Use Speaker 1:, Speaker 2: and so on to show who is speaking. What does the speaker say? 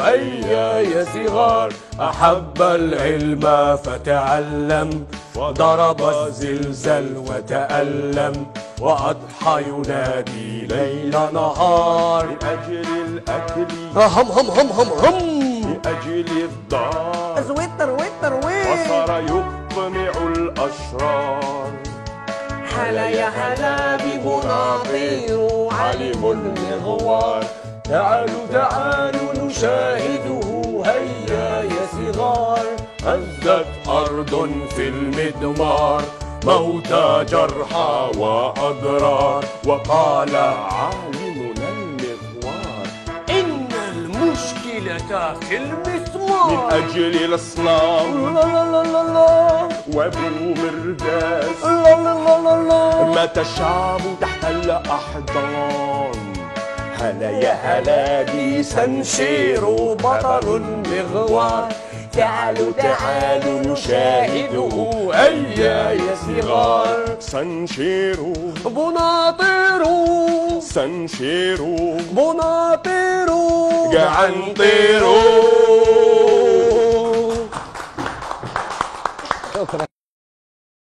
Speaker 1: هيا يا صغار أحب العلم فتعلم. وضرب الزلزال وتألم وأضحى ينادي ليل نهار.
Speaker 2: لأجل الأكل.
Speaker 1: هم هم هم هم هم.
Speaker 2: لأجل الدار.
Speaker 3: زويتر ويتر ويت
Speaker 2: وصار يقمع الأشرار.
Speaker 3: هلا يا هلا بمناطير علم المغوار
Speaker 1: تعالوا تعالوا نشاهده هيا يا صغار. هزت أرض في المدمار موتى جرحى وأضرار. وقال عالمنا المغوار إن المشكلة في
Speaker 2: من
Speaker 1: المسمار
Speaker 2: أجل الأصنام
Speaker 1: لا لا لا لا
Speaker 2: وابو مرداس.
Speaker 1: لا لا لا لا
Speaker 2: مات الشعب تحت الأحضان هلا يا هلا دي
Speaker 1: سنشير بطل مغوار تعالوا تعالوا نشاهده هيا يا صغار.
Speaker 2: سانشيرو
Speaker 1: بناطيرو
Speaker 2: سانشيرو
Speaker 1: بناطيرو
Speaker 2: جعنطيرو شكرا.